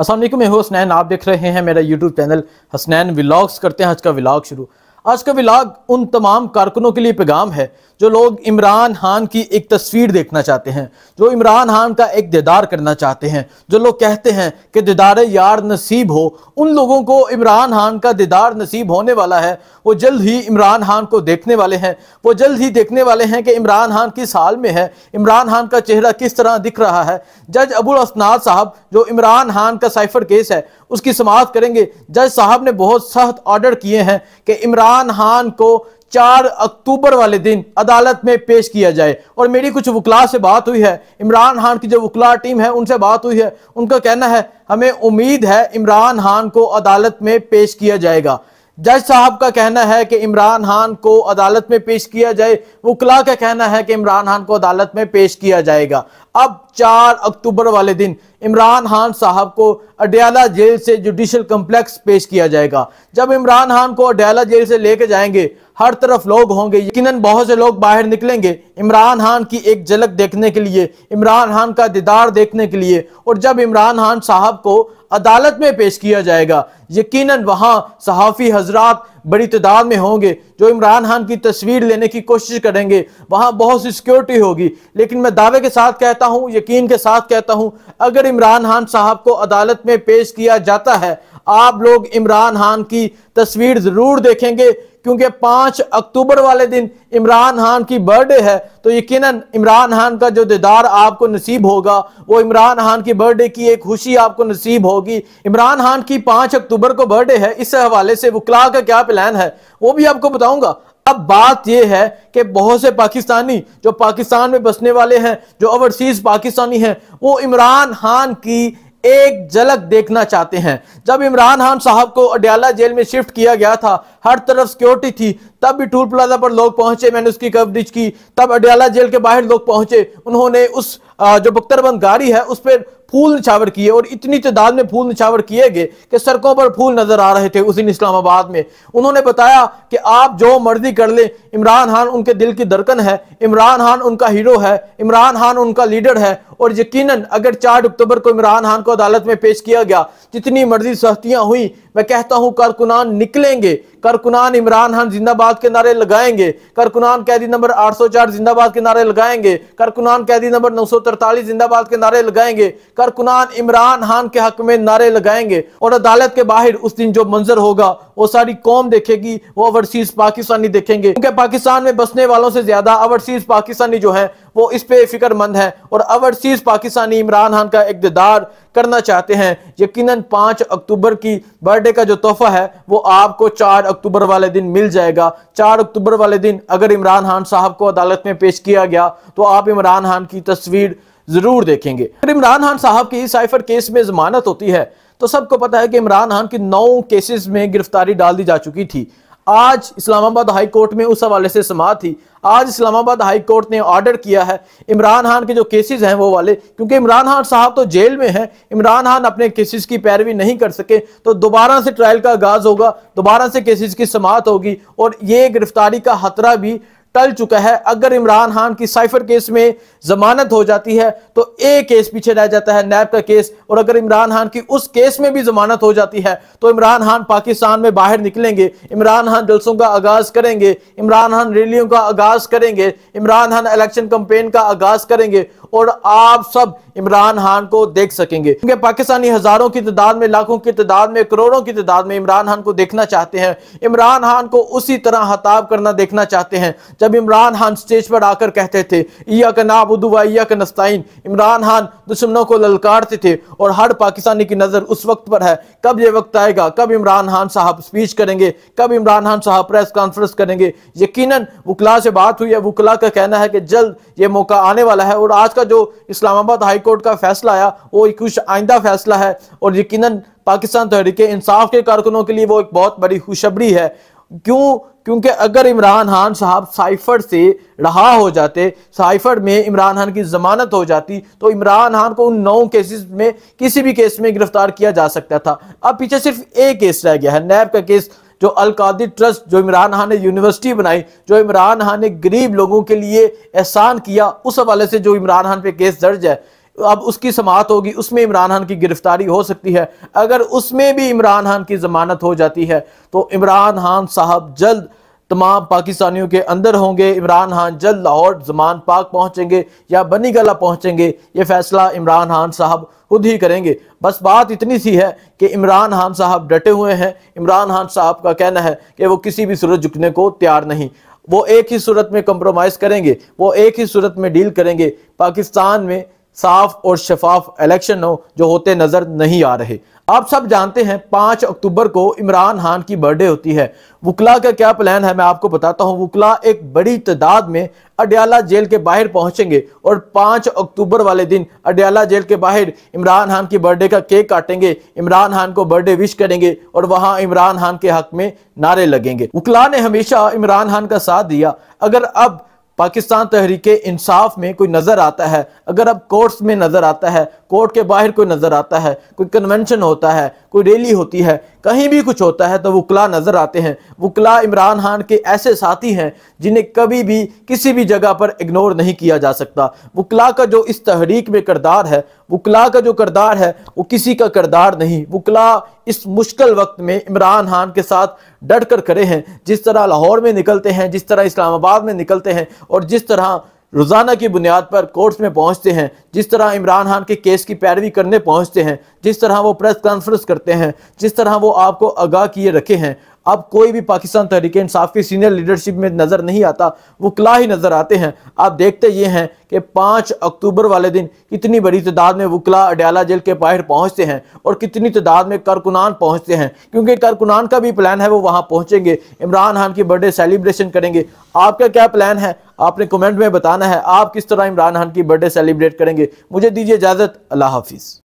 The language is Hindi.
असलम मैं हूँ हसनैन। आप देख रहे हैं मेरा यूट्यूब चैनल हसनैन व्लाग्स करते हैं आज का व्लाग शुरू। आज का व्लॉग उन तमाम कारकुनों के लिए पैगाम है, जो लोग इमरान खान की एक तस्वीर देखना चाहते हैं, जो इमरान खान का एक दीदार करना चाहते हैं, जो लोग कहते हैं कि दीदार यार नसीब हो, उन लोगों को इमरान खान का दीदार नसीब होने वाला है, वो जल्द ही इमरान खान को देखने वाले हैं, वो जल्द ही देखने वाले हैं कि इमरान खान किस हाल में है, इमरान खान का चेहरा किस तरह दिख रहा है। जज अबुल असनाद साहब, जो इमरान खान का साइफर केस है उसकी समाप्त करेंगे। जज साहब ने बहुत सख्त ऑर्डर किए हैं कि इमरान खान को चार अक्टूबर वाले दिन अदालत में पेश किया जाए। और मेरी कुछ वकला से बात हुई है। इमरान खान की जो वकला टीम है, उनसे बात हुई है। उनका कहना है, हमें उम्मीद है इमरान खान को अदालत में पेश किया जाएगा। जज साहब का कहना है कि इमरान खान को अदालत में पेश किया जाए। वकला का कहना है कि इमरान खान को अदालत में पेश किया जाएगा। अब चार अक्टूबर वाले दिन इमरान खान साहब को अडयाला जेल से जुडिशल कम्प्लेक्स पेश किया जाएगा। जब इमरान खान को अडयाला जेल से लेके जाएँगे, हर तरफ़ लोग होंगे। यकीनन बहुत से लोग बाहर निकलेंगे इमरान खान की एक झलक देखने के लिए, इमरान खान का दीदार देखने के लिए। और जब इमरान खान साहब को अदालत में पेश किया जाएगा, यकीनन वहाँ सहाफ़ी हजरात बड़ी तादाद में होंगे, जो इमरान खान की तस्वीर लेने की कोशिश करेंगे, वहाँ बहुत सी सिक्योरिटी होगी। लेकिन मैं दावे के साथ कहता हूँ, यकीन के साथ कहता हूँ, अगर इमरान खान साहब को अदालत में पेश किया जाता है, आप लोग इमरान खान की तस्वीर ज़रूर देखेंगे। क्योंकि पाँच अक्टूबर वाले दिन इमरान खान की बर्थडे है तो यकीनन इमरान खान का जो दीदार आपको नसीब होगा, वो इमरान खान की बर्थडे की एक खुशी आपको नसीब होगी। इमरान खान की पाँच अक्टूबर को बर्थडे है, इस हवाले से वकला का क्या प्लान है, वो भी आपको बताऊँगा। अब बात यह है कि बहुत से पाकिस्तानी जो पाकिस्तान में बसने वाले हैं, जो ओवरसीज पाकिस्तानी हैं, वो इमरान खान की एक झलक देखना चाहते हैं। जब इमरान खान साहब को अडयाला जेल में शिफ्ट किया गया था, हर तरफ़ सिक्योरिटी थी, तब भी टूल प्लाजा पर लोग पहुँचे, मैंने उसकी कवरेज की। तब अडयाला जेल के बाहर लोग पहुँचे, उन्होंने उस जो बख्तरबंद गाड़ी है, उस पर फूल निछावर किए और इतनी तादाद में फूल निछावर किए गए कि सड़कों पर फूल नज़र आ रहे थे उस दिन इस्लामाबाद में। उन्होंने बताया कि आप जो मर्ज़ी कर ले, इमरान खान उनके दिल की दरकन है, इमरान खान उनका हीरो है, इमरान खान उनका लीडर है और यकीनन अगर चार अक्टूबर को इमरान खान को अदालत में पेश किया गया, जितनी मर्ज़ी सख्तियाँ हुई, मैं कहता हूँ कारकुनान निकलेंगे। कारकुनान इमरान खान जिंदाबाद के नारे लगाएँगे। कारकुनान कैदी नंबर 804 जिंदाबाद के नारे लगाएँगे। कारकुनान कैदी नंबर 943 जिंदाबाद के नारे लगाएँगे। करकुनान इमरान खान के हक में नारे लगाएँगे। और अदालत के बाहर उस दिन जो मंजर होगा, वो सारी कौम देखेगी, वो ओवरसीज पाकिस्तानी देखेंगे। क्योंकि पाकिस्तान में बसने वालों से ज़्यादा ओवरसीज पाकिस्तानी जो है वो इस पे फिक्रमंद है और ओवरसीज पाकिस्तानी इमरान खान का इकतदार करना चाहते हैं। यकीनन पाँच अक्टूबर की बर्थडे का जो तोहफा है, वो आपको चार अक्टूबर वाले दिन मिल जाएगा। चार अक्टूबर वाले दिन अगर इमरान खान साहब को अदालत में पेश किया गया तो आप इमरान खान की तस्वीर ज़रूर देखेंगे। अगर इमरान खान साहब की साइफर केस में जमानत होती है तो सबको पता है कि इमरान खान की नौ केसेस में गिरफ्तारी डाल दी जा चुकी थी। आज इस्लामाबाद हाई कोर्ट में उस हवाले से समात थी। आज इस्लामाबाद हाई कोर्ट ने ऑर्डर किया है इमरान खान के जो केसेस हैं वो वाले, क्योंकि इमरान खान साहब तो जेल में हैं, इमरान खान अपने केसेस की पैरवी नहीं कर सके तो दोबारा से ट्रायल का आगाज़ होगा, दोबारा से केसेस की समाप्त होगी, और ये गिरफ्तारी का खतरा भी टल चुका है। अगर इमरान खान की साइफर केस में जमानत हो जाती है तो एक केस पीछे रह जाता है नैब का केस, और अगर इमरान खान की उस केस में भी जमानत हो जाती है तो इमरान खान पाकिस्तान में बाहर निकलेंगे। इमरान खान जलसों का आगाज़ करेंगे। इमरान खान रैलियों का आगाज़ करेंगे। इमरान खान इलेक्शन कंपेन का आगाज़ करेंगे, और आप सब इमरान खान को देख सकेंगे। क्योंकि पाकिस्तानी हज़ारों की तादाद में, लाखों की तादाद में, करोड़ों की तादाद में इमरान खान को देखना चाहते हैं। इमरान खान को उसी तरह हताब करना देखना चाहते हैं। जब इमरान खान स्टेज पर आकर कहते थे या का नाबुदुआ या का नस्ताइन। इमरान खान दुश्मनों को ललकारते थे और हर पाकिस्तानी की नज़र उस वक्त पर है। कब ये वक्त आएगा? कब इमरान खान साहब स्पीच करेंगे? कब इमरान खान साहब प्रेस कॉन्फ्रेंस करेंगे? यकीनन वकला से बात हुई है। वकला का कहना है कि जल्द ये मौका आने वाला है और आज का जो इस्लामाबाद हाई कोर्ट का फैसला आया, वो कुछ आइंदा फैसला है और यकीनन पाकिस्तान तहरीक इंसाफ के कारकुनों के लिए वो एक बहुत बड़ी खुशबरी है। क्यों? क्योंकि अगर इमरान खान साहब साइफर से रहा हो जाते, साइफर में इमरान खान की जमानत हो जाती तो इमरान खान को उन नौ केसेस में किसी भी केस में गिरफ़्तार किया जा सकता था। अब पीछे सिर्फ़ एक केस रह गया है, नैब का केस जो अलकादी ट्रस्ट, जो इमरान खान ने यूनिवर्सिटी बनाई, जो इमरान खान ने गरीब लोगों के लिए एहसान किया, उस हवाले से जो इमरान खान पे केस दर्ज है अब उसकी समात होगी, उसमें इमरान खान की गिरफ्तारी हो सकती है। अगर उसमें भी इमरान खान की जमानत हो जाती है तो इमरान खान साहब जल्द तमाम पाकिस्तानियों के अंदर होंगे। इमरान खान जल्द लाहौर जमान पाक पहुँचेंगे या बनी गला पहुँचेंगे। ये फैसला इमरान खान साहब खुद ही करेंगे। बस बात इतनी सी है कि इमरान खान साहब डटे हुए हैं। इमरान खान साहब का कहना है कि वो किसी भी सूरत झुकने को तैयार नहीं। वो एक ही सूरत में कंप्रोमाइज़ करेंगे, वो एक ही सूरत में डील करेंगे। पाकिस्तान में साफ़ और शफाफ इलेक्शन हो, जो होते नज़र नहीं आ रहे। आप सब जानते हैं, पाँच अक्टूबर को इमरान खान की बर्थडे होती है। वकला का क्या प्लान है, मैं आपको बताता हूँ। वकला एक बड़ी तादाद में अडयाला जेल के बाहर पहुँचेंगे और पाँच अक्टूबर वाले दिन अडयाला जेल के बाहर इमरान खान की बर्थडे का केक काटेंगे। इमरान खान को बर्थडे विश करेंगे और वहाँ इमरान खान के हक में नारे लगेंगे। वकला ने हमेशा इमरान खान का साथ दिया। अगर अब पाकिस्तान तहरीक इंसाफ में कोई नज़र आता है? अगर अब कोर्ट्स में नज़र आता है कोर्ट के बाहर कोई नज़र आता है, कोई कन्वेंशन होता है, कोई रैली होती है, कहीं भी कुछ होता है तो वकला नज़र आते हैं। वकला इमरान खान के ऐसे साथी हैं, जिन्हें कभी भी किसी भी जगह पर इग्नोर नहीं किया जा सकता। वकला का जो इस तहरीक में करदार है, वकला का जो करदार है, वो किसी का करदार नहीं। वकला इस मुश्किल वक्त में इमरान खान के साथ डट कर खड़े हैं। जिस तरह लाहौर में निकलते हैं, जिस तरह इस्लामाबाद में निकलते हैं, और जिस तरह रोज़ाना की बुनियाद पर कोर्ट्स में पहुँचते हैं, जिस तरह इमरान खान के केस की पैरवी करने पहुँचते हैं, जिस तरह वो प्रेस कॉन्फ्रेंस करते हैं, जिस तरह वो आपको आगाह किए रखे हैं अब कोई भी पाकिस्तान तहरीक इंसाफ की सीनियर लीडरशिप में नज़र नहीं आता, वो कला ही नज़र आते हैं। आप देखते ये हैं कि पाँच अक्टूबर वाले दिन कितनी बड़ी तादाद में वकला अडयाला जेल के बाहर पहुँचते हैं और कितनी तादाद में कारकुनान पहुँचते हैं। क्योंकि कारकुनान का भी प्लान है, वो वहाँ पहुँचेंगे। इमरान खान की बर्थडे सेलिब्रेशन करेंगे। आपका क्या प्लान है? आपने कमेंट में बताना है, आप किस तरह इमरान खान की बर्थडे सेलिब्रेट करेंगे? मुझे दीजिए इजाज़त, अल्लाह हाफिज़।